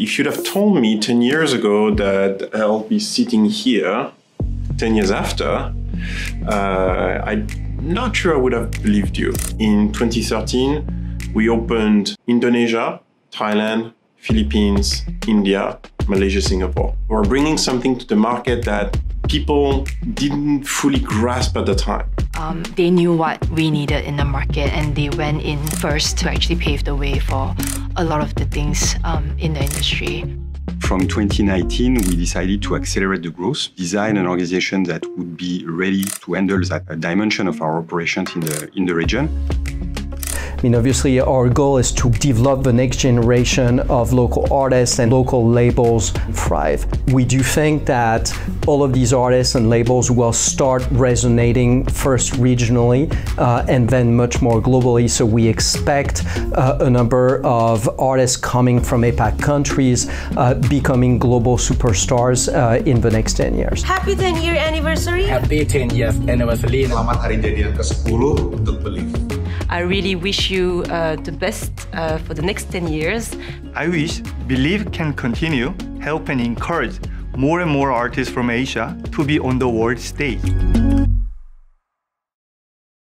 you should have told me 10 years ago that I'll be sitting here 10 years after, uh, I'm not sure I would have believed you. In 2013, we opened Indonesia, Thailand, Philippines, India, Malaysia, Singapore. We're bringing something to the market that people didn't fully grasp at the time. Um, they knew what we needed in the market and they went in first to actually pave the way for a lot of the things um, in the industry. From 2019, we decided to accelerate the growth, design an organization that would be ready to handle that dimension of our operations in the, in the region. I mean, obviously, our goal is to develop the next generation of local artists and local labels thrive. We do think that all of these artists and labels will start resonating first regionally uh, and then much more globally. So we expect uh, a number of artists coming from APAC countries uh, becoming global superstars uh, in the next 10 years. Happy 10 year anniversary. Happy 10 years anniversary. Selamat hari jadian ke-10 untuk Believe. I really wish you uh, the best uh, for the next 10 years. I wish Believe can continue, help and encourage more and more artists from Asia to be on the world stage.